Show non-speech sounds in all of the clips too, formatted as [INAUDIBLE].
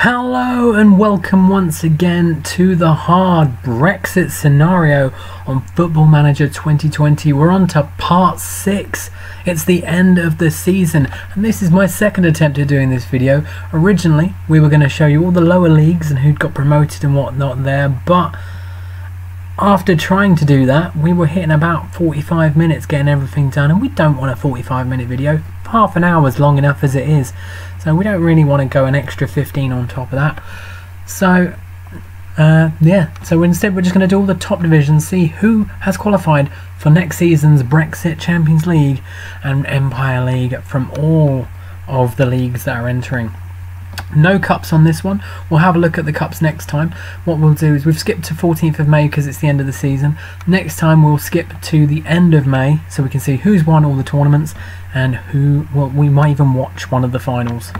Hello and welcome once again to the hard Brexit scenario on Football Manager 2020. We're on to part 6. It's the end of the season and this is my second attempt at doing this video. Originally we were going to show you all the lower leagues and who'd got promoted and whatnot there but after trying to do that we were hitting about 45 minutes getting everything done and we don't want a 45 minute video. Half an hour is long enough as it is. So we don't really want to go an extra 15 on top of that. So uh, yeah, so instead we're just going to do all the top divisions, see who has qualified for next season's Brexit Champions League and Empire League from all of the leagues that are entering. No cups on this one. We'll have a look at the cups next time. What we'll do is we've skipped to 14th of May because it's the end of the season. Next time we'll skip to the end of May so we can see who's won all the tournaments and who well we might even watch one of the finals.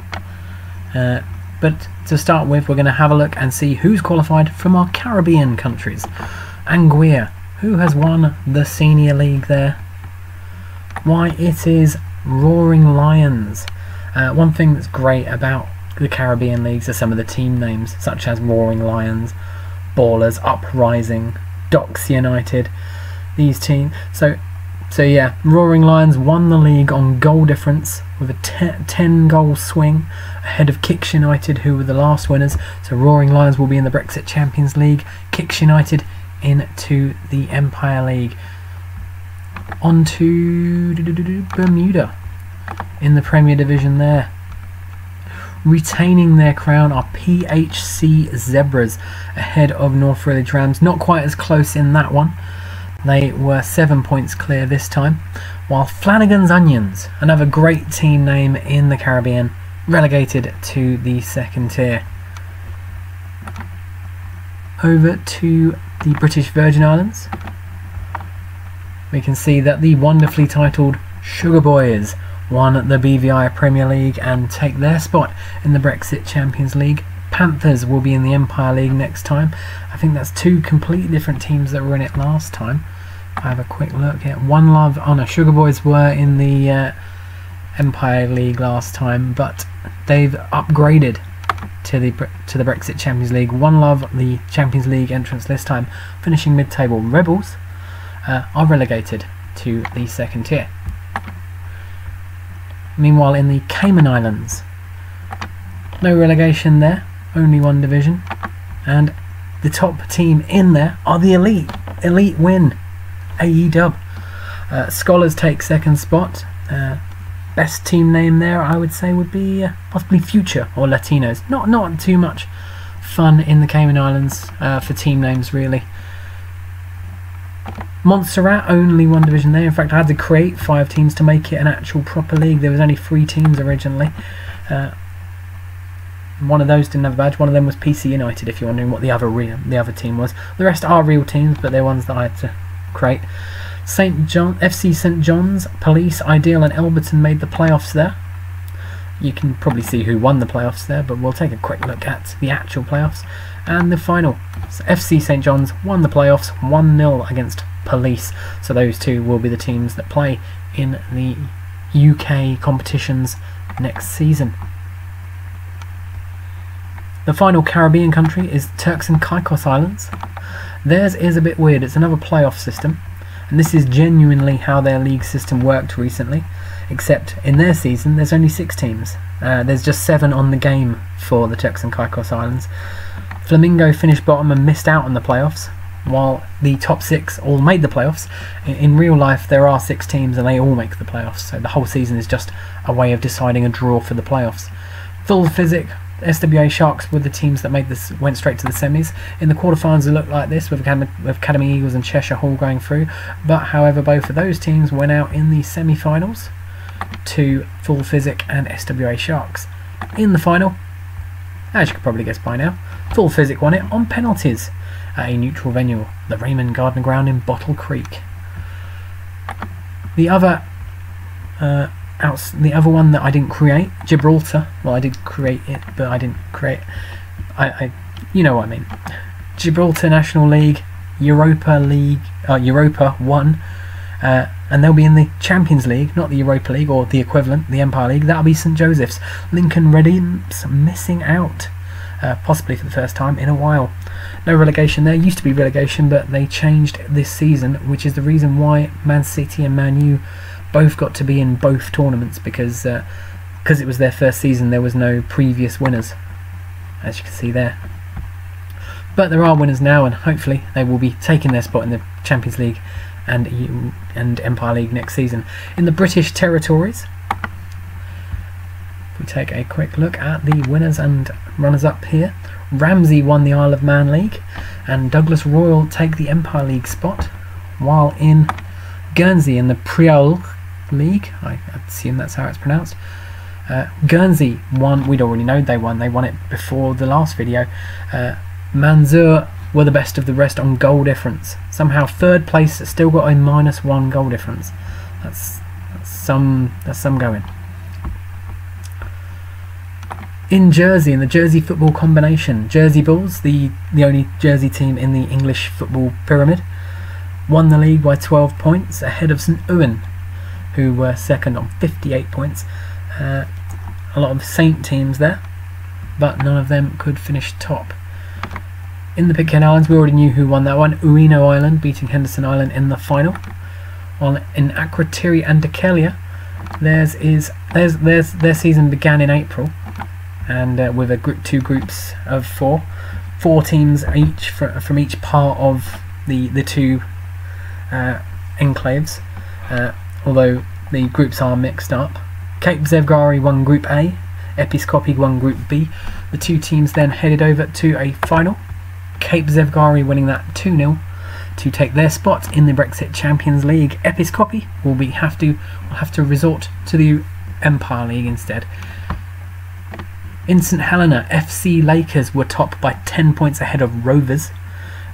Uh, but to start with, we're going to have a look and see who's qualified from our Caribbean countries. Anguilla, who has won the Senior League there? Why, it is Roaring Lions. Uh, one thing that's great about the Caribbean leagues are some of the team names, such as Roaring Lions, Ballers, Uprising, Docks United. These teams. So so yeah, Roaring Lions won the league on goal difference with a 10 goal swing ahead of Kicks United who were the last winners. So Roaring Lions will be in the Brexit Champions League, Kicks United into the Empire League. On to Bermuda in the Premier Division there. Retaining their crown are PHC Zebras ahead of North Village Rams. Not quite as close in that one. They were seven points clear this time, while Flanagan's Onions, another great team name in the Caribbean, relegated to the second tier. Over to the British Virgin Islands, we can see that the wonderfully titled Sugar Boys won the BVI Premier League and take their spot in the Brexit Champions League. Panthers will be in the Empire League next time. I think that's two completely different teams that were in it last time I have a quick look at One Love. Oh no, Sugar Boys were in the uh, Empire League last time, but they've upgraded to the to the Brexit Champions League. One Love, the Champions League entrance this time, finishing mid-table. Rebels uh, are relegated to the second tier. Meanwhile, in the Cayman Islands, no relegation there, only one division, and the top team in there are the Elite. Elite win AEW. Uh, Scholars take second spot. Uh, best team name there, I would say, would be uh, possibly Future or Latinos. Not not too much fun in the Cayman Islands uh, for team names, really. Montserrat only one division there. In fact, I had to create five teams to make it an actual proper league. There was only three teams originally. Uh, one of those didn't have a badge. One of them was PC United. If you're wondering what the other real, the other team was, the rest are real teams, but they're ones that I had to create. St. John, FC St. John's, Police, Ideal, and Elberton made the playoffs there. You can probably see who won the playoffs there, but we'll take a quick look at the actual playoffs. And the final, so FC St. John's won the playoffs 1 0 against Police. So those two will be the teams that play in the UK competitions next season. The final Caribbean country is Turks and Caicos Islands. Theirs is a bit weird. It's another playoff system, and this is genuinely how their league system worked recently. Except in their season, there's only six teams. Uh, there's just seven on the game for the Turks and Caicos Islands. Flamingo finished bottom and missed out on the playoffs, while the top six all made the playoffs. In, real life, there are six teams and they all make the playoffs, so the whole season is just a way of deciding a draw for the playoffs. Full Physic SWA Sharks were the teams that made this went straight to the semis. In the quarterfinals, it looked like this with Academy, with Academy Eagles and Cheshire Hall going through. But however, both of those teams went out in the semi-finals to Full Physic and SWA Sharks. In the final, as you could probably guess by now, Full Physic won it on penalties at a neutral venue, the Raymond Gardner Ground in Bottle Creek. The other uh, out the other one that I didn't create, Gibraltar. Well, I did create it, but I didn't create. I, I you know what I mean. Gibraltar National League, Europa League, uh, Europa One, uh, and they'll be in the Champions League, not the Europa League or the equivalent, the Empire League. That'll be St Joseph's. Lincoln Red Imps missing out. uh, possibly for the first time in a while. No relegation there. Used to be relegation, but they changed this season, which is the reason why Man City and Man U both got to be in both tournaments because because uh, it was their first season. There was no previous winners, as you can see there. But there are winners now, and hopefully they will be taking their spot in the Champions League and and Empire League next season. In the British territories, we take a quick look at the winners and runners-up here. Ramsey won the Isle of Man League, and Douglas Royal take the Empire League spot, while in Guernsey in the Priaulx League, I assume that's how it's pronounced. Uh, Guernsey won. We'd already know they won. They won it before the last video. Uh, Manzur were the best of the rest on goal difference. Somehow third place still got a minus one goal difference. That's, that's some that's some going. In Jersey, in the Jersey football combination, Jersey Bulls, the, the only Jersey team in the English football pyramid, won the league by 12 points ahead of St Ouen, who were second on 58 points. Uh, a lot of Saint teams there, but none of them could finish top. In the Pitcairn Islands, we already knew who won that one. Ueno Island beating Henderson Island in the final. On in Akrotiri and Dhekelia, theirs is theirs, theirs, their season began in April, and uh, with a group two groups of four, four teams each fr from each part of the the two uh, enclaves. Uh, although the groups are mixed up. Cape Zevgari won Group A, Episkopi won Group B. The two teams then headed over to a final Cape Zevgari winning that 2 0 to take their spot in the Brexit Champions League. Episkopi will be have to will have to resort to the Empire League instead. In St Helena, FC Lakers were top by 10 points ahead of Rovers.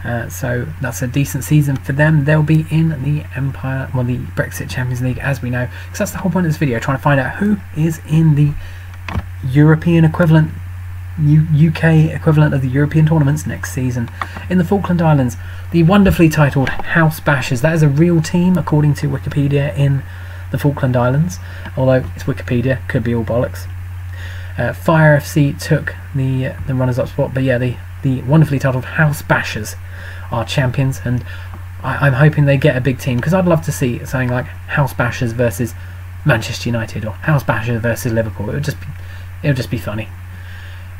Uh, so that's a decent season for them. They'll be in the Empire, well, the Brexit Champions League, as we know. Because that's the whole point of this video, trying to find out who is in the European equivalent UK equivalent of the European tournaments next season. In the Falkland Islands, the wonderfully titled House Bashers. That is a real team, according to Wikipedia, in the Falkland Islands. Although it's Wikipedia, could be all bollocks. Uh, Fire FC took the the runners-up spot, but yeah, the the wonderfully titled House Bashers are champions, and I, am hoping they get a big team because I'd love to see something like House Bashers versus Manchester United or House Bashers versus Liverpool. It would just be, it would just be funny.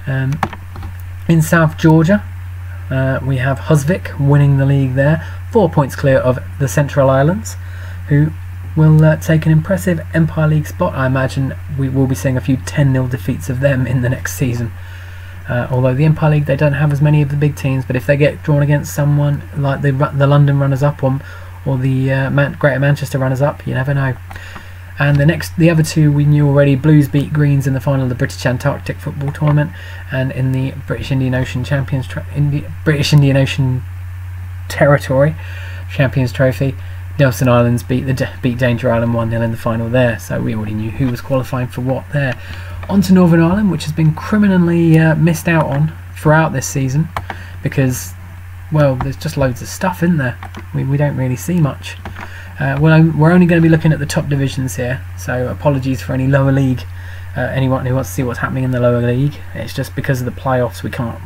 Um, in South Georgia, uh, we have Husvik winning the league there, four points clear of the Central Islands, who will uh, take an impressive Empire League spot. I imagine we will be seeing a few 10 0 defeats of them in the next season. Uh, although the Empire League they don't have as many of the big teams, but if they get drawn against someone like the the London runners up or, or the uh, Man Greater Manchester runners up, you never know. And the next, the other two we knew already. Blues beat Greens in the final of the British Antarctic Football Tournament, and in the British Indian Ocean Champions, Indi British Indian Ocean Territory Champions Trophy. Nelson Islands beat the beat Danger Island 1 0 in the final there, so we already knew who was qualifying for what there. On to Northern Ireland, which has been criminally uh, missed out on throughout this season because, well, there's just loads of stuff in there. We, we don't really see much. Uh, well, we're only going to be looking at the top divisions here, so apologies for any lower league. Uh, anyone who wants to see what's happening in the lower league, it's just because of the playoffs we can't.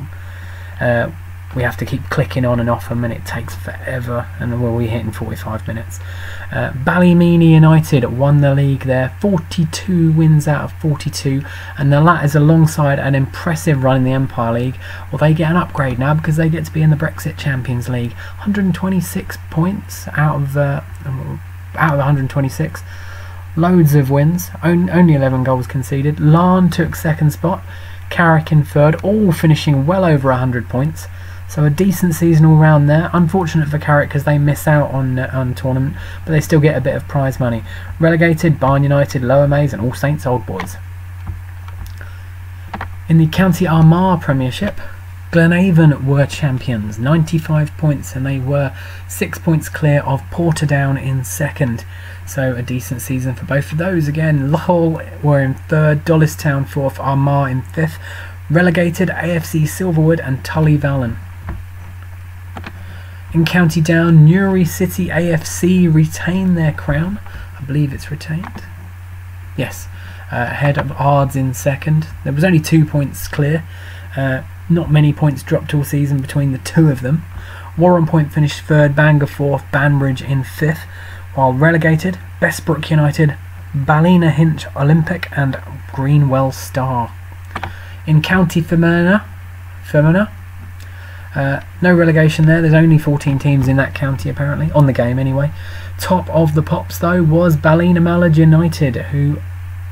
Uh, we have to keep clicking on and off them and it takes forever and we'll be hitting 45 minutes. Uh, Ballymena United won the league there, 42 wins out of 42 and the that is alongside an impressive run in the Empire League. Well they get an upgrade now because they get to be in the Brexit Champions League. 126 points out of uh, out of 126. Loads of wins, only 11 goals conceded. Larne took second spot, Carrick in third, all finishing well over 100 points. So a decent season all round there. Unfortunate for Carrick because they miss out on uh, on tournament, but they still get a bit of prize money. Relegated, Barn United, Lower Mays, and All Saints Old Boys. In the County Armagh Premiership, Glenavon were champions, 95 points, and they were six points clear of Portadown in second. So a decent season for both of those. Again, Hull were in third, Dollingstown fourth, Armagh in fifth. Relegated AFC Silverwood and Tullyvallen. In County Down, Newry City AFC retain their crown. I believe it's retained. Yes, uh, ahead of Ards in second. There was only two points clear. Uh, Not many points dropped all season between the two of them. Warrenpoint finished third, Bangor fourth, Banbridge in fifth, while relegated, Bessbrook United, Ballynahinch Olympic, and Greenwell Star. In County Fermanagh, Fermanagh uh, no relegation there. There's only 14 teams in that county apparently on the game anyway. Top of the pops though was Ballinamallard United, who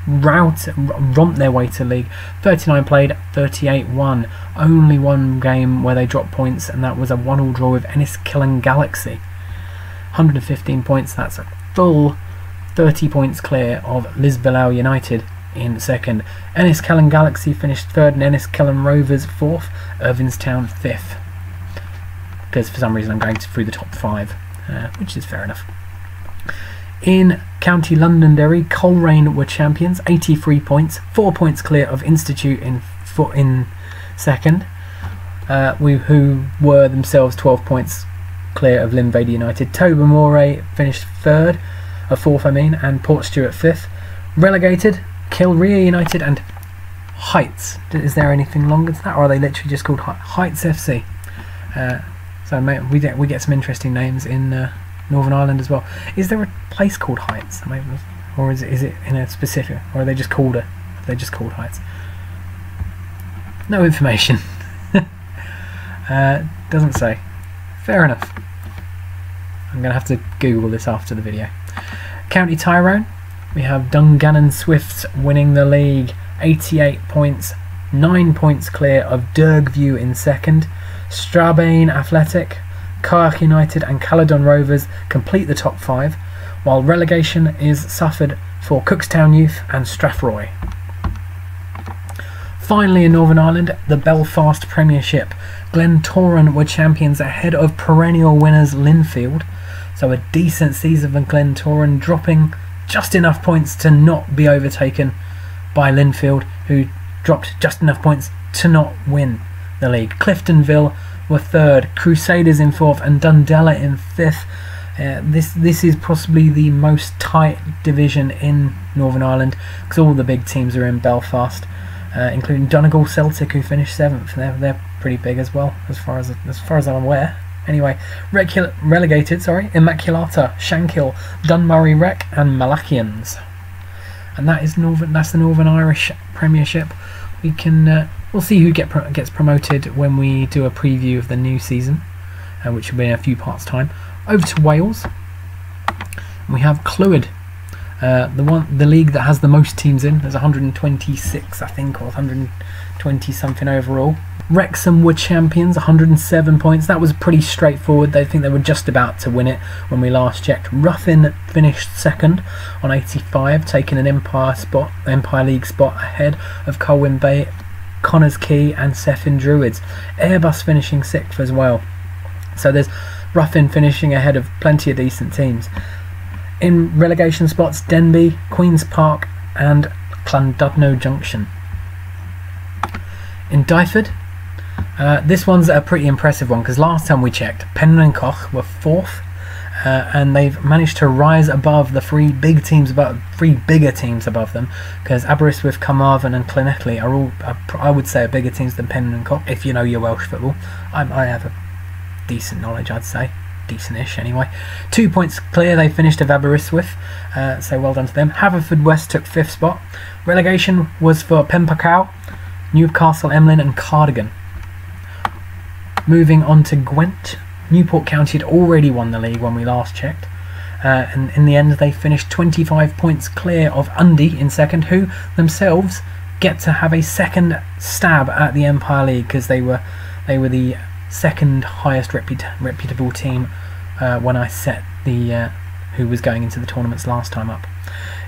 rout romped their way to league. 39 played, 38 won. Only one game where they dropped points, and that was a one-all draw with Enniskillen Galaxy. 115 points. That's a full 30 points clear of Lisbellaw United in second. Enniskillen Galaxy finished third, and Enniskillen Rovers fourth. Irvinestown fifth because for some reason I'm going through the top five, uh, which is fair enough. In County Londonderry, Coleraine were champions, 83 points, four points clear of Institute in in second, uh, we, who were themselves 12 points clear of Limavady United. Tobermore finished third, a fourth I mean, and Portstewart fifth. Relegated, Kilrea United and Heights. Is there anything longer than that, or are they literally just called Heights FC? Uh, so we get we get some interesting names in uh, Northern Ireland as well. Is there a place called Heights, or is it is it in a specific, or are they just called a? They just called Heights. No information. [LAUGHS] uh, doesn't say. Fair enough. I'm going to have to Google this after the video. County Tyrone, we have Dungannon Swifts winning the league, 88 points, 9 points clear of Dergview in second. Strabane Athletic, Carrick United and Caledon Rovers complete the top five, while relegation is suffered for Cookstown Youth and Strathroy. Finally in Northern Ireland, the Belfast Premiership. Glentoran were champions ahead of perennial winners Linfield, so a decent season for Glentoran, dropping just enough points to not be overtaken by Linfield, who dropped just enough points to not win the league. Cliftonville were third, Crusaders in fourth, and Dundela in fifth. Uh, this this is possibly the most tight division in Northern Ireland because all the big teams are in Belfast, uh, including Donegal Celtic, who finished seventh. They're they're pretty big as well, as far as as far as I'm aware. Anyway, relegated, sorry, Immaculata, Shankill, Dunmurry Rec, and Malachians. And that is Northern. That's the Northern Irish Premiership. We can uh, We'll see who get pro gets promoted when we do a preview of the new season, uh, which will be in a few parts' time. Over to Wales, we have Clwyd, uh, the one, the league that has the most teams in. There's 126, I think, or 120 something overall. Wrexham were champions, 107 points. That was pretty straightforward. They think they were just about to win it when we last checked. Ruthin finished second on 85, taking an Empire spot, Empire League spot ahead of Colwyn Bay Connah's Quay and Cefn Druids. Airbus finishing sixth as well. So there's Ruthin finishing ahead of plenty of decent teams. In relegation spots, Denbigh, Queen's Park and Llandudno Junction. In Dyfed, uh, this one's a pretty impressive one because last time we checked, Penrhyn Coch were fourth uh, and they've managed to rise above the three big teams, above three bigger teams above them, because Aberystwyth, Carmarthen, and Llanelli are all, are, I would say, are bigger teams than Penrhyn and Coch. If you know your Welsh football, I'm, I have a decent knowledge, I'd say, decent-ish anyway. Two points clear. They finished of Aberystwyth, uh, so well done to them. Haverfordwest took fifth spot. Relegation was for Pembrokeshire, Newcastle, Emlyn, and Cardigan. Moving on to Gwent, Newport County had already won the league when we last checked. Uh, and in the end, they finished 25 points clear of Undy in second, who themselves get to have a second stab at the Empire League because they were they were the second highest reput- reputable team uh, when I set the uh, who was going into the tournaments last time up.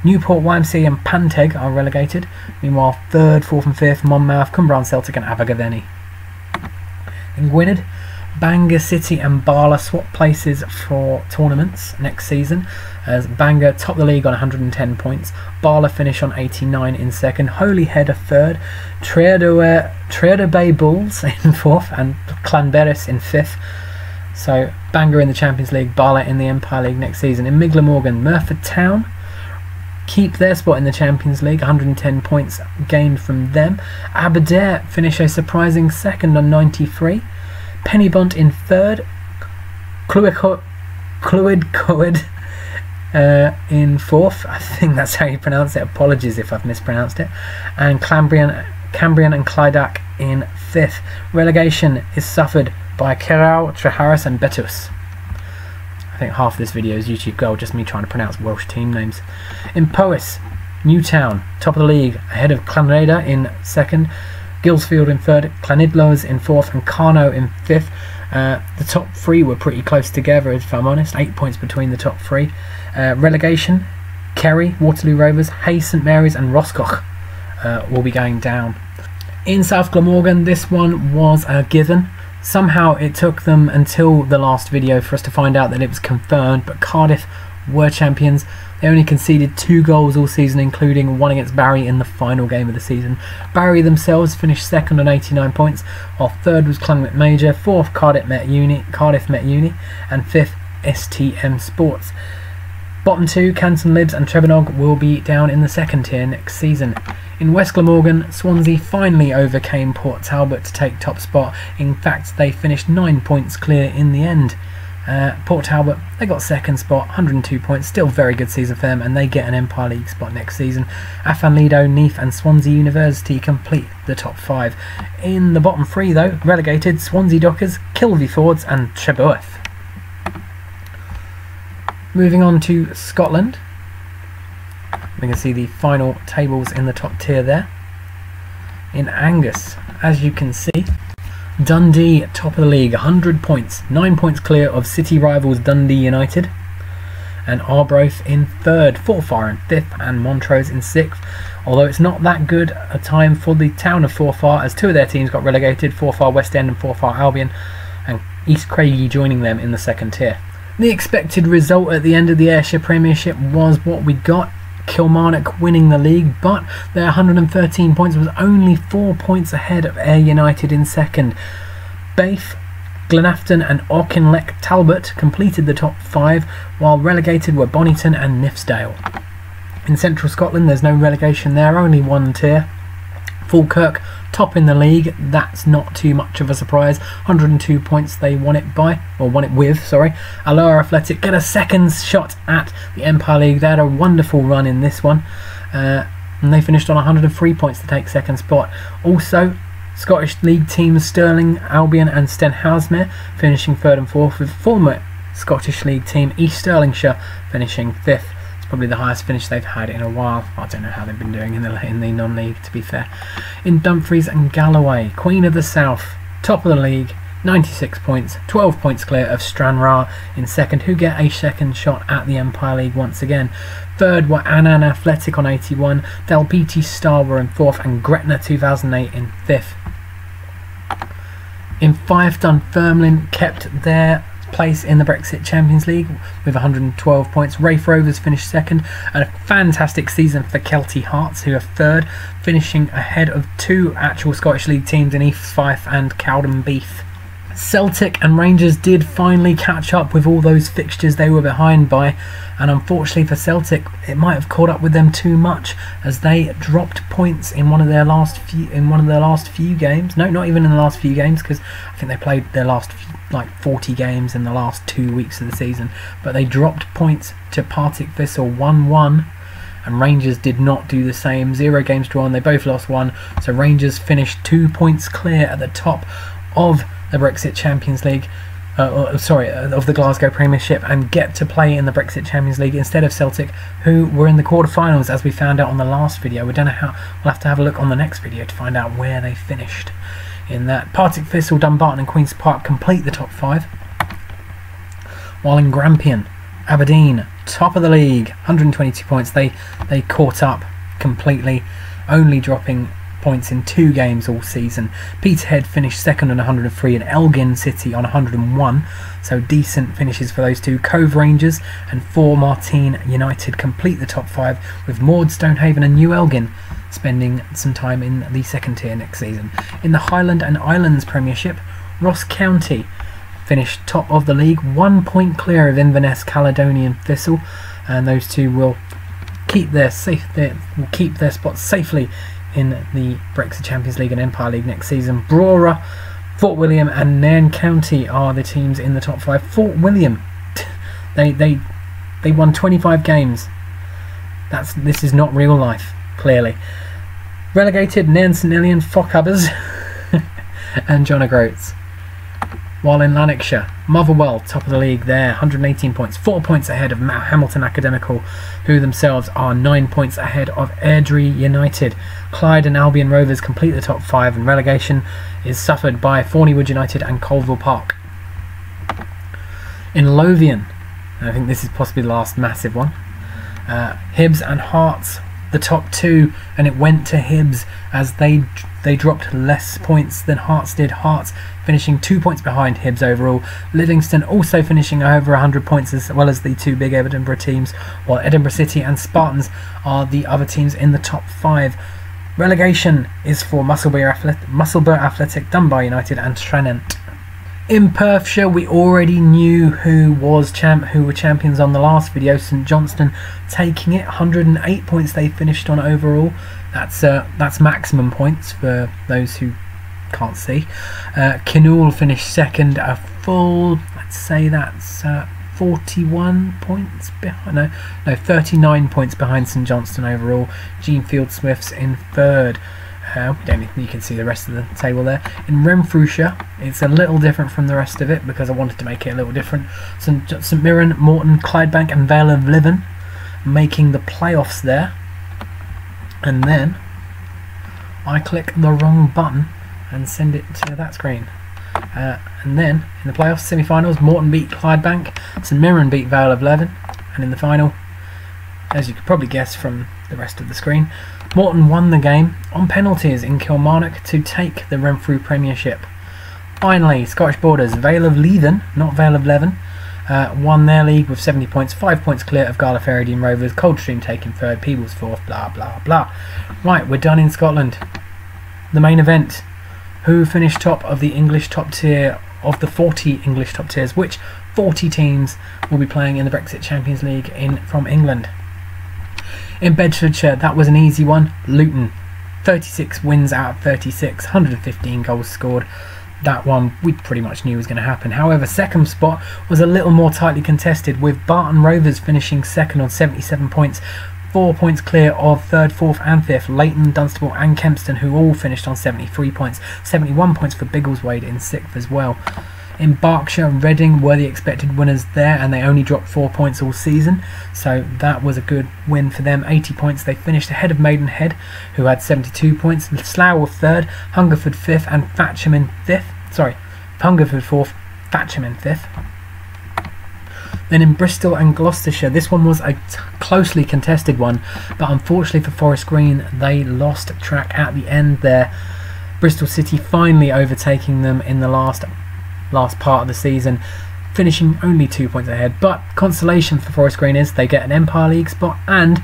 Newport, YMC, and Panteg are relegated. Meanwhile, third, fourth, and fifth, Monmouth, Cwmbran Celtic, and Abergavenny. In Gwynedd, Bangor City and Bala swap places for tournaments next season as Bangor top the league on 110 points, Bala finish on 89 in second, Holyhead a third, Trearddur Bay Bulls [LAUGHS] in fourth, and Llanberis in fifth. So Bangor in the Champions League, Bala in the Empire League next season. In Mid Glamorgan, Merthyr Town keep their spot in the Champions League, 110 points gained from them. Aberdare finish a surprising second on 93. Penybont in third. Clwyd uh, in fourth. I think that's how you pronounce it. Apologies if I've mispronounced it. And Cambrian, Cambrian and Clydach in fifth. Relegation is suffered by Caerau, Treharris and Betus. I think half of this video is YouTube Gold, just me trying to pronounce Welsh team names. In Powys, Newtown, top of the league, ahead of Llanrhaeadr in second, Guilsfield in third, Llanidloes in fourth, and Carno in fifth. Uh, the top three were pretty close together, if I'm honest, eight points between the top three. Uh, relegation, Kerry, Waterloo Rovers, Hayes St Mary's, and Rhosgoch uh, will be going down. In South Glamorgan, this one was a given. Somehow it took them until the last video for us to find out that it was confirmed, but Cardiff were champions. They only conceded two goals all season, including one against Barry in the final game of the season. Barry themselves finished second on 89 points, while third was Clunmont Major, fourth Cardiff Met Uni, Cardiff Met Uni, and fifth STM Sports. Bottom two, Canton Libs and Trebornog will be down in the second tier next season. In West Glamorgan, Swansea finally overcame Port Talbot to take top spot. In fact, they finished nine points clear in the end. Uh, Port Talbot, they got second spot, 102 points, still very good season for them, and they get an Empire League spot next season. Afan Lido, Neath, and Swansea University complete the top five. In the bottom three, though, relegated Swansea Dockers, Kilvey Fords, and Treborth. Moving on to Scotland. We can see the final tables in the top tier there. In Angus, as you can see, Dundee top of the league, 100 points, 9 points clear of city rivals Dundee United. And Arbroath in third, Forfar in fifth, and Montrose in sixth. Although it's not that good a time for the town of Forfar, as two of their teams got relegated Forfar West End and Forfar Albion, and East Craigie joining them in the second tier. The expected result at the end of the Ayrshire Premiership was what we got. Kilmarnock winning the league, but their 113 points was only four points ahead of Ayr United in second. Beith, Glenafton and Auchinleck Talbot completed the top five, while relegated were Bonnyton and Nithsdale. In Central Scotland, there's no relegation there, only one tier. Falkirk top in the league. That's not too much of a surprise. 102 points they won it by, or won it with, sorry. Alloa Athletic get a second shot at the Empire League. They had a wonderful run in this one. Uh, and they finished on 103 points to take second spot. Also, Scottish League teams Stirling, Albion and Stenhousemuir finishing third and fourth with former Scottish League team East Stirlingshire finishing fifth probably the highest finish they've had in a while. I don't know how they've been doing in the in the non-league, to be fair. In Dumfries and Galloway, Queen of the South, top of the league, 96 points, 12 points clear of Stranraer in second, who get a second shot at the Empire League once again. Third were Annan Athletic on 81, Dalbeattie Star were in fourth, and Gretna 2008 in fifth. In Fife, Dunfermline kept their place in the Brexit Champions League with 112 points. Raith Rovers finished second, and a fantastic season for Kelty Hearts, who are third, finishing ahead of two actual Scottish League teams in East Fife and Cowdenbeath. Celtic and Rangers did finally catch up with all those fixtures they were behind by, and unfortunately for Celtic, it might have caught up with them too much as they dropped points in one of their last few in one of their last few games. No, not even in the last few games because I think they played their last like 40 games in the last two weeks of the season, but they dropped points to Partick Thistle 1-1 and Rangers did not do the same. Zero games drawn, they both lost one. So Rangers finished two points clear at the top of the Brexit Champions League, uh, uh, sorry, uh, of the Glasgow Premiership and get to play in the Brexit Champions League instead of Celtic, who were in the quarterfinals as we found out on the last video. We don't know how. We'll have to have a look on the next video to find out where they finished. In that, Partick Thistle, Dumbarton, and Queens Park complete the top five, while in Grampian, Aberdeen, top of the league, 122 points. They they caught up completely, only dropping points in two games all season. Peterhead finished second on 103 and Elgin City on 101, so decent finishes for those two. Cove Rangers and Formartine United complete the top five, with Maud, Stonehaven and New Elgin spending some time in the second tier next season. In the Highland and Islands Premiership, Ross County finished top of the league, one point clear of Inverness Caledonian Thistle, and those two will keep their safe their, will keep their spots safely in the Brexit Champions League and Empire League next season. Brora, Fort William, and Nairn County are the teams in the top five. Fort William, [LAUGHS] they they they won 25 games. That's this is not real life, clearly. Relegated Nairn St Ninian, Fochabers, [LAUGHS] and John O'Groats. While in Lanarkshire, Motherwell, top of the league there, 118 points, 4 points ahead of Hamilton Academical, who themselves are 9 points ahead of Airdrie United. Clyde and Albion Rovers complete the top 5, and relegation is suffered by Forneywood United and Colville Park. In Lothian, I think this is possibly the last massive one, uh, Hibs and Hearts the top two, and it went to Hibs as they they dropped less points than Hearts did. Hearts finishing two points behind Hibs overall. Livingston also finishing over 100 points as well as the two big Edinburgh teams, while Edinburgh City and Spartans are the other teams in the top five. Relegation is for Musselburgh Athletic, Musselburgh Athletic Dunbar United, and Tranent. In Perthshire, we already knew who was champ, who were champions on the last video. St Johnstone taking it, 108 points they finished on overall. That's uh, that's maximum points for those who can't see. Uh, finished second, a full. Let's say that's uh, 41 points behind. No, no, 39 points behind St Johnstone overall. Jeanfield Swifts in third. Uh, you can see the rest of the table there. In Renfrewshire, it's a little different from the rest of it because I wanted to make it a little different. St, St Mirren, Morton, Clydebank and Vale of Leven making the playoffs there. And then I click the wrong button and send it to that screen. Uh, and then in the playoffs semi-finals, Morton beat Clydebank, St Mirren beat Vale of Leven, and in the final, as you could probably guess from the rest of the screen, Morton won the game on penalties in Kilmarnock to take the Renfrew Premiership. Finally, Scottish Borders, Vale of Leven, not Vale of Leven, uh, won their league with 70 points, 5 points clear of Ferrydean Rovers, Coldstream taking third, Peebles fourth, blah blah blah. Right, we're done in Scotland. The main event. Who finished top of the English top tier of the 40 English top tiers? Which 40 teams will be playing in the Brexit Champions League in from England? In Bedfordshire, that was an easy one. Luton, 36 wins out of 36, 115 goals scored. That one we pretty much knew was going to happen. However, second spot was a little more tightly contested, with Barton Rovers finishing second on 77 points, four points clear of third, fourth, and fifth. Leighton, Dunstable, and Kempston, who all finished on 73 points, 71 points for Biggleswade in sixth as well. In Berkshire, Reading were the expected winners there, and they only dropped four points all season, so that was a good win for them. 80 points. They finished ahead of Maidenhead, who had 72 points. Slough were third, Hungerford fifth, and Thatcham in fifth. Sorry, Hungerford fourth, Thatcham in fifth. Then in Bristol and Gloucestershire, this one was a closely contested one, but unfortunately for Forest Green, they lost track at the end there. Bristol City finally overtaking them in the last last part of the season, finishing only two points ahead. But consolation for Forest Green is they get an Empire League spot and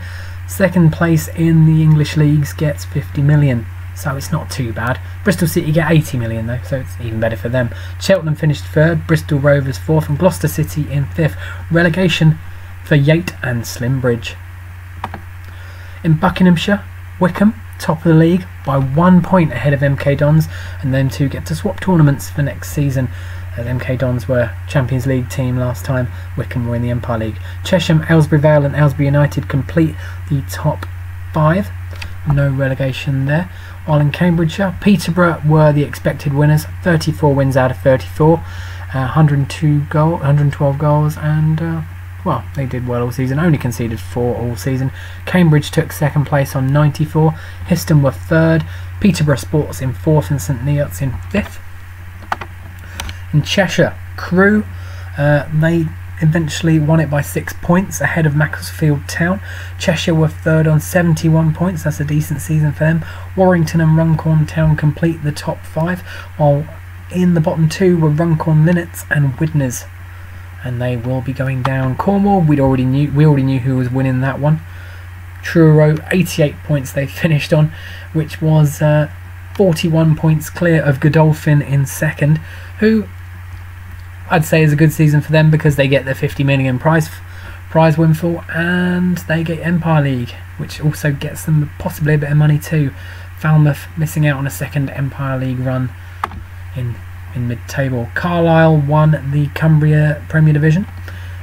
second place in the English leagues gets 50 million. So it's not too bad. Bristol City get 80 million though, so it's even better for them. Cheltenham finished third, Bristol Rovers fourth, and Gloucester City in fifth. Relegation for Yate and Slimbridge. In Buckinghamshire, Wycombe top of the league by one point ahead of MK Dons, and them two get to swap tournaments for next season. As MK Dons were Champions League team last time, Wycombe were in the Empire League. Chesham, Aylesbury Vale, and Aylesbury United complete the top five. No relegation there. While in Cambridgeshire, Peterborough were the expected winners, 34 wins out of 34, uh, 102 goal, 112 goals, and uh, well, they did well all season, only conceded four all season. Cambridge took second place on 94, Histon were third, Peterborough Sports in fourth, and St Neots in fifth. In Cheshire, Crewe, uh, they eventually won it by six points ahead of Macclesfield Town. Cheshire were third on 71 points, that's a decent season for them. Warrington and Runcorn Town complete the top five, while in the bottom two were Runcorn Linnets and Widnes and they will be going down. Cornwall, we'd already knew we already knew who was winning that one. Truro, 88 points they [LAUGHS] finished on, which was uh, 41 points clear of Godolphin in second, who I'd say is a good season for them because they get their 50 million prize prize windfall, and they get Empire League, which also gets them possibly a bit of money too. Falmouth missing out on a second Empire League run in in mid-table. Carlisle won the Cumbria Premier Division,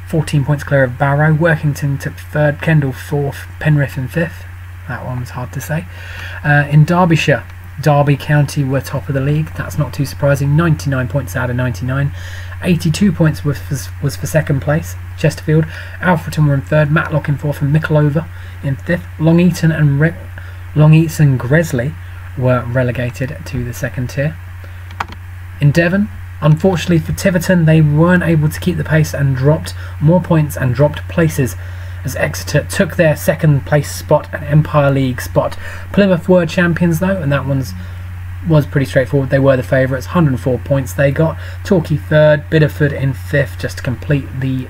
14 points clear of Barrow. Workington took third, Kendal fourth, Penrith in fifth. That one was hard to say. Uh, in Derbyshire, Derby County were top of the league. That's not too surprising. 99 points out of 99. 82 points was for, was for second place. Chesterfield, Alfreton were in third. Matlock in fourth, and Mickleover in fifth. Long Eaton and Re- Long Eaton Gresley were relegated to the second tier. In Devon, unfortunately for Tiverton, they weren't able to keep the pace and dropped more points and dropped places as Exeter took their second place spot and Empire League spot. Plymouth were champions though, and that one's was pretty straightforward. They were the favourites, 104 points they got. Torquay third, Bideford in fifth, just to complete the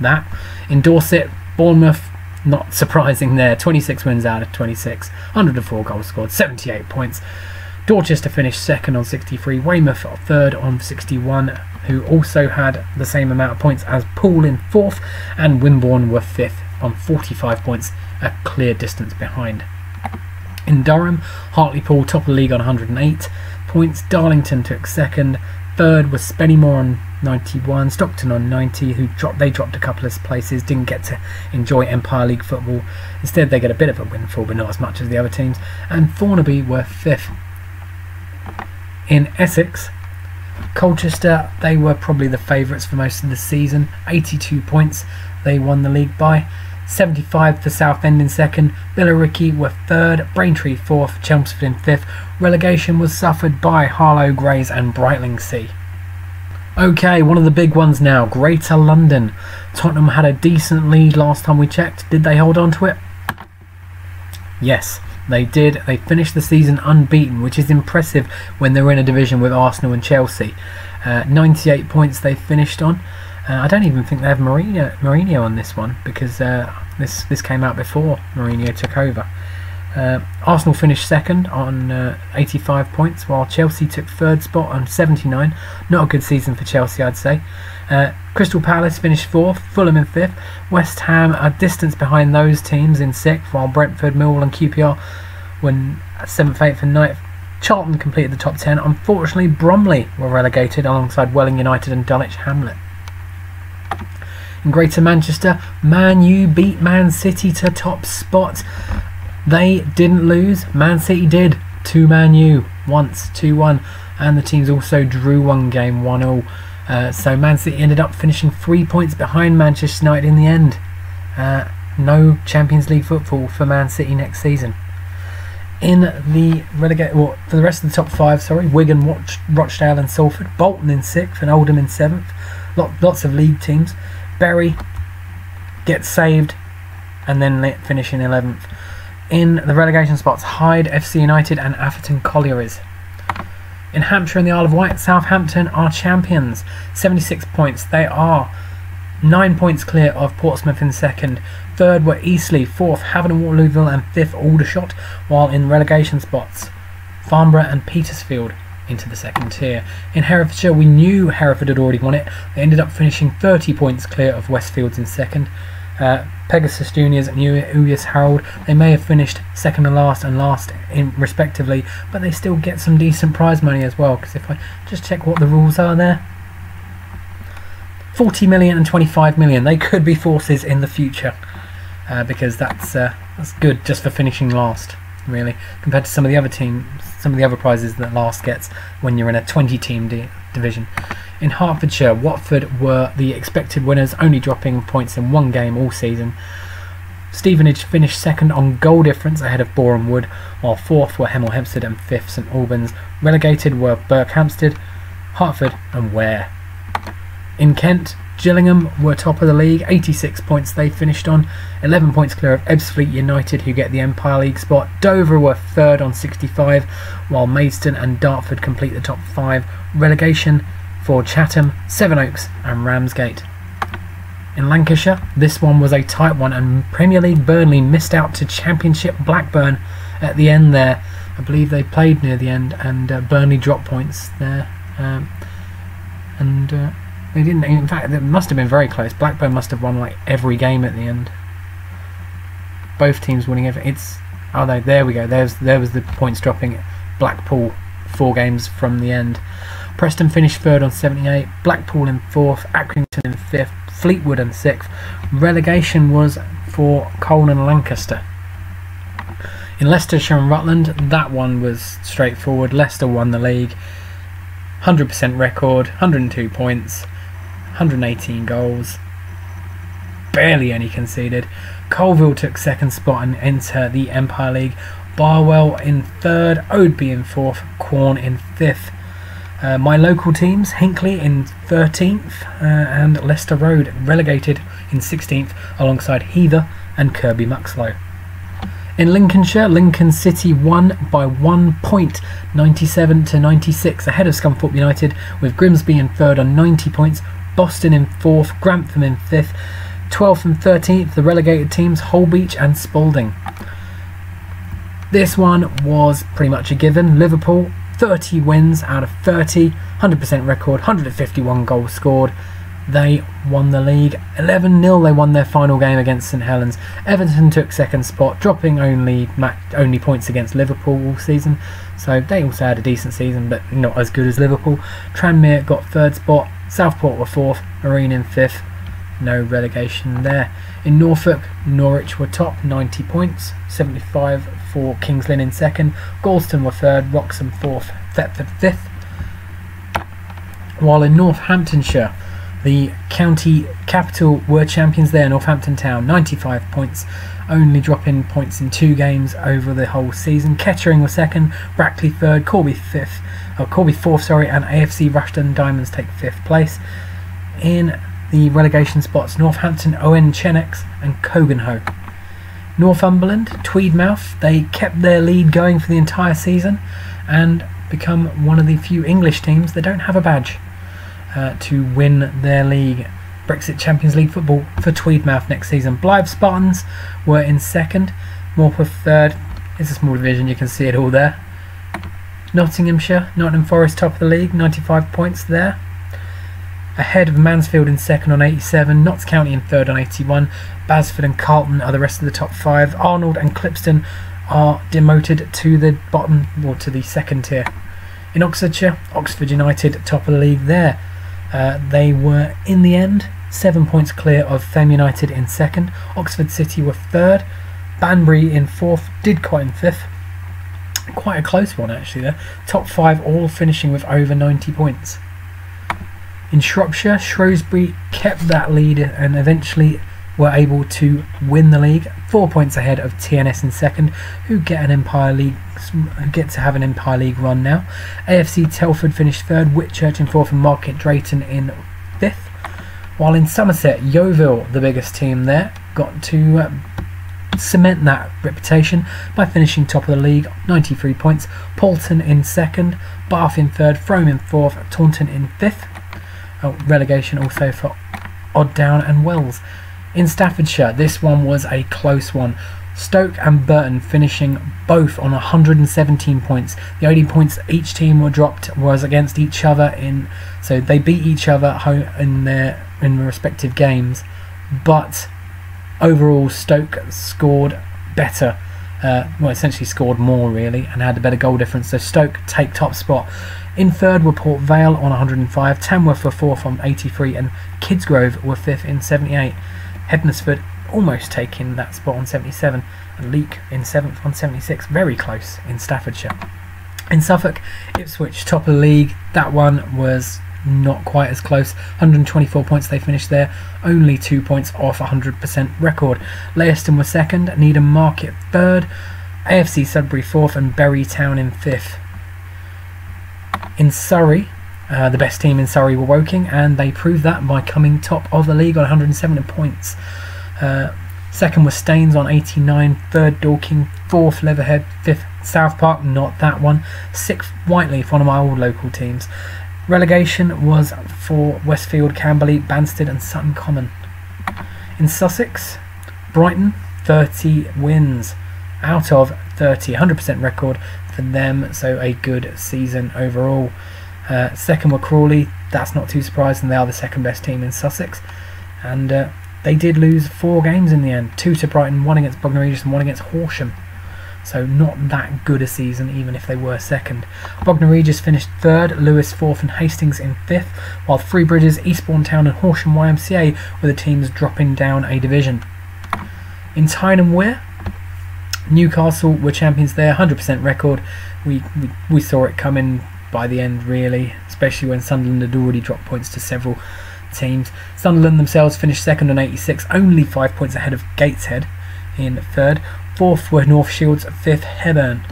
that. In Dorset, Bournemouth, not [LAUGHS] surprising there, 26 wins out of 26, 104 goals scored, 78 points. Dorchester finished second on 63, Weymouth third on 61, who also had the same amount of points as Poole in fourth, and Wimborne were fifth on 45 points, a clear distance behind. In Durham, Hartlepool top of the league on 108 points, Darlington took second, third was Spennymoor on 91, Stockton on 90, who dropped they dropped a couple of places, didn't get to enjoy Empire League football. Instead, they get a bit of a windfall, but not as much as the other teams. And Thornaby were fifth. In Essex, Colchester, they were probably the favourites for most of the season. 82 points they won the league by. 75 for Southend in second, Billericay were third, Braintree fourth, Chelmsford in fifth. Relegation was suffered by Harlow Grays and Brightlingsea. Okay, one of the big ones now, Greater London. Tottenham had a decent lead last time we checked. Did they hold on to it? Yes, they did. They finished the season unbeaten, which is impressive when they're in a division with Arsenal and Chelsea. Uh, 98 points they finished on. Uh, I don't even think they have Mourinho, Mourinho on this one because uh, this this came out before Mourinho took over. Uh, Arsenal finished second on uh, 85 points, while Chelsea took third spot on 79. Not a good season for Chelsea, I'd say. Crystal Palace finished fourth, Fulham in fifth. West Ham a distance behind those teams in sixth, while Brentford, Millwall, and QPR were seventh, eighth, and ninth. Charlton completed the top 10. Unfortunately, Bromley were relegated alongside Welling United and Dulwich Hamlet. In Greater Manchester, Man U beat Man City to top spot. They didn't lose, Man City did. 2 Man U, once, 2 1. And the teams also drew one game, 1 0. Uh, so Man City ended up finishing three points behind Manchester United in the end. Uh, no Champions League football for Man City next season. In the relegate, well, for the rest of the top five, sorry, Wigan, Rochdale, and Salford, Bolton in sixth, and Oldham in seventh. Lot, lots of league teams. Bury gets saved, and then finish in eleventh in the relegation spots Hyde, FC United, and Atherton Collieries. In Hampshire and the Isle of Wight, Southampton are champions, 76 points. They are 9 points clear of Portsmouth in second. Third were Eastleigh, fourth Havant and Waterlooville, and fifth Aldershot, while in relegation spots Farnborough and Petersfield into the second tier. In Herefordshire, we knew Hereford had already won it. They ended up finishing 30 points clear of Westfields in second. Uh, Pegasus Juniors and Ewyas Harold, they may have finished second and last and last in respectively, but they still get some decent prize money as well. Because if I just check what the rules are there, 40 million and 25 million. They could be forces in the future uh, because that's uh, that's good just for finishing last, really, compared to some of the other teams, some of the other prizes that last gets when you're in a 20 team division. In Hertfordshire, Watford were the expected winners, only dropping points in one game all season. Stevenage finished second on goal difference ahead of Boreham Wood, while fourth were Hemel Hempstead and fifth St Albans. Relegated were Berkhamsted, Hertford, and Ware. In Kent, Gillingham were top of the league, 86 points they finished on, 11 points clear of Ebbsfleet United, who get the Empire League spot. Dover were third on 65, while Maidstone and Dartford complete the top five. Relegation for Chatham, Sevenoaks, and Ramsgate. In Lancashire, this one was a tight one, and Premier League Burnley missed out to Championship Blackburn at the end there. I believe they played near the end, and uh, Burnley dropped points there. Um, and uh, They didn't. In fact, it must have been very close. Blackburn must have won like every game at the end. Both teams winning every. It's. Oh no, there we go. There's there was the points dropping. Blackpool four games from the end. Preston finished third on 78. Blackpool in fourth. Accrington in fifth. Fleetwood in sixth. Relegation was for Colne and Lancaster. In Leicestershire and Rutland, that one was straightforward. Leicester won the league. 100% record, 102 points, 118 goals, barely any conceded. Coalville took second spot and enter the Empire League. Barwell in third, Oadby in fourth, Quorn in fifth. Uh, my local teams, Hinckley in 13th uh, and Leicester Road relegated in 16th alongside Heather and Kirby Muxloe. In Lincolnshire, Lincoln City won by one point, 97 to 96, ahead of Scunthorpe United, with Grimsby in third on 90 points, Boston in fourth, Grantham in fifth, 12th and 13th, the relegated teams Holbeach and Spalding. This one was pretty much a given. Liverpool, 30 wins out of 30, 100% record, 151 goals scored they won the league 11 0. They won their final game against St Helens. Everton took second spot, dropping only only points against Liverpool all season. So they also had a decent season, but not as good as Liverpool. Tranmere got third spot. Southport were fourth. Marine in fifth. No relegation there. In Norfolk, Norwich were top, 90 points, 75 for Kings Lynn in second. Gorleston were third. Wroxham fourth. Thetford fifth. While in Northamptonshire, the county capital were champions there, Northampton Town, 95 points, only dropping points in two games over the whole season. Kettering was second, Brackley third, Corby fifth, oh, Corby fourth, sorry, and AFC Rushden Diamonds take fifth place. In the relegation spots, Northampton, ON Chenecks, and Cogenhoe. Northumberland, Tweedmouth, they kept their lead going for the entire season and become one of the few English teams that don't have a badge uh, to win their league. Brexit Champions League football for Tweedmouth next season. Blyth Spartans were in second, Morpeth third. It's a small division, you can see it all there. Nottinghamshire, Nottingham Forest top of the league, 95 points there. Ahead of Mansfield in second on 87, Notts County in third on 81, Basford and Carlton are the rest of the top five. Arnold and Clipstone are demoted to the bottom or to the second tier. In Oxfordshire, Oxford United top of the league there. Uh, they were, in the end, seven points clear of Thame United in second. Oxford City were third. Banbury in fourth. Didcot in fifth. Quite a close one, actually, there. Top five all finishing with over 90 points. In Shropshire, Shrewsbury kept that lead and eventually were able to win the league, four points ahead of TNS in second, who get an Empire League who get to have an Empire League run now. AFC Telford finished third, Whitchurch in fourth, and Market Drayton in fifth. While in Somerset, Yeovil, the biggest team there, got to uh, cement that reputation by finishing top of the league, 93 points. Paulton in second, Bath in third, Frome in fourth, Taunton in fifth. Oh, relegation also for Odd Down and Wells. In Staffordshire, this one was a close one. Stoke and Burton finishing both on 117 points. The only points each team were dropped was against each other in, so they beat each other home in their in their respective games. But overall, Stoke scored better. Uh, well, essentially scored more really, and had a better goal difference. So Stoke take top spot. In third were Port Vale on 105, Tamworth were fourth on 83, and Kidsgrove were fifth in 78. Hednesford almost taking that spot on 77 and Leek in 7th on 76 very close in Staffordshire in Suffolk Ipswich top of the league that one was not quite as close. 124 points they finished there. Only two points off 100% record. Leiston was second Needham Market third AFC Sudbury fourth and Bury Town in fifth. In Surrey uh, the best team in Surrey were Woking, and they proved that by coming top of the league on 107 points. Uh, second was Staines on 89, third Dorking, fourth Leatherhead, fifth South Park, not that one, sixth Whyteleafe, one of my old local teams. Relegation was for Westfield, Camberley, Banstead, and Sutton Common. In Sussex, Brighton, 30 wins out of 30, 100% record for them, so a good season overall. Uh, second were Crawley, that's not too surprising. They are the second best team in Sussex, and uh, they did lose four games in the end: two to Brighton, one against Bognor Regis, and one against Horsham. So not that good a season, even if they were second. Bognor Regis finished third, Lewes fourth, and Hastings in fifth, while Three Bridges, Eastbourne Town, and Horsham YMCA were the teams dropping down a division. In Tyne and Wear, Newcastle were champions there, 100% record. We, we we saw it coming by the end, really, especially when Sunderland had already dropped points to several teams. Sunderland themselves finished second on 86, only five points ahead of Gateshead in third. Fourth were North Shields, fifth Hebburn.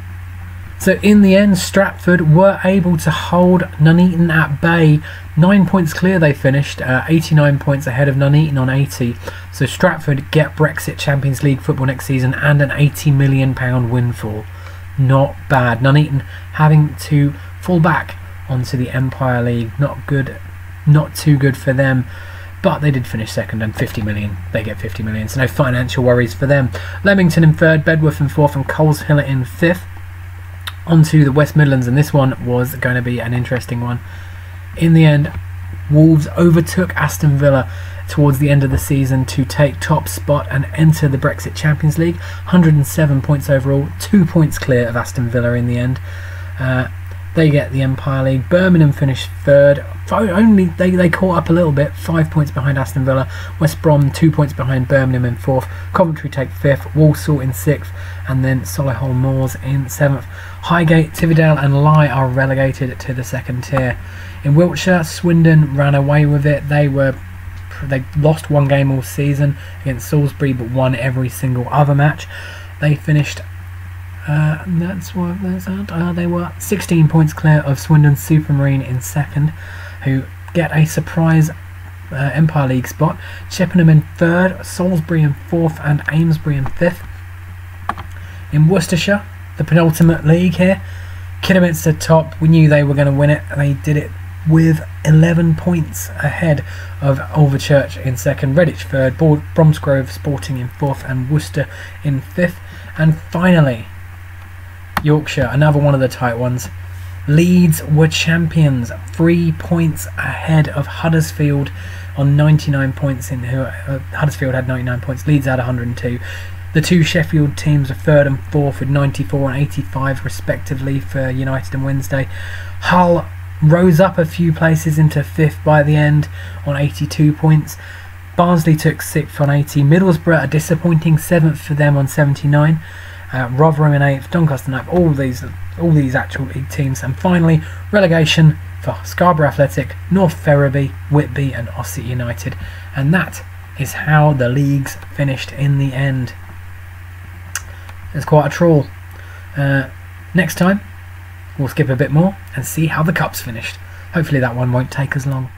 So in the end, Stratford were able to hold Nuneaton at bay. Nine points clear they finished, uh, 89 points ahead of Nuneaton on 80. So Stratford get Brexit Champions League football next season and an 80 million pound windfall. Not bad. Nuneaton having to fall back onto the Empire League. Not good, not too good for them but they did finish second and 50 million. They get 50 million, so no financial worries for them. Leamington in third, Bedworth in fourth, and Coleshill in fifth. Onto the West Midlands, and this one was going to be an interesting one. In the end, Wolves overtook Aston Villa towards the end of the season to take top spot and enter the Brexit Champions League. 107 points overall, two points clear of Aston Villa in the end. Uh, they get the Empire League. Birmingham finished third. Only they, they caught up a little bit, five points behind Aston Villa. West Brom two points behind Birmingham in fourth. Coventry take fifth. Walsall in sixth, and then Solihull Moors in seventh. Highgate, Tividale, and Lye are relegated to the second tier. In Wiltshire, Swindon ran away with it. They were they lost one game all season against Salisbury, but won every single other match. They finished uh, that's what that's at. Uh, they were 16 points clear of Swindon Supermarine in second, who get a surprise uh, Empire League spot. Chippenham in third, Salisbury in fourth, and Amesbury in fifth. In Worcestershire, the penultimate league here, Kidderminster top. We knew they were going to win it. and They did it with 11 points ahead of Alvechurch in second, Redditch third, Bromsgrove Sporting in fourth, and Worcester in fifth. And finally, Yorkshire, another one of the tight ones. Leeds were champions, three points ahead of Huddersfield on 99 points. In uh, Huddersfield had 99 points, Leeds had 102. The two Sheffield teams are third and fourth with 94 and 85 respectively for United and Wednesday. Hull rose up a few places into fifth by the end on 82 points. Barnsley took sixth on 80. Middlesbrough a disappointing seventh for them on 79 uh, Rotherham in eighth, Doncaster ninth, all these all these actual league teams, and finally relegation for Scarborough Athletic, North Ferriby, Whitby, and Ossett United, and that is how the leagues finished in the end. It's quite a trawl. Uh, next time, we'll skip a bit more and see how the cups finished. Hopefully, that one won't take as long.